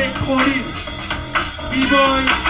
Sonic Police, B-Boy,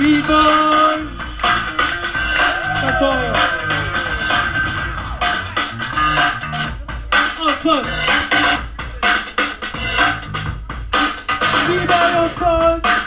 B-Boy! Tapos! Upon! B-Boy upon!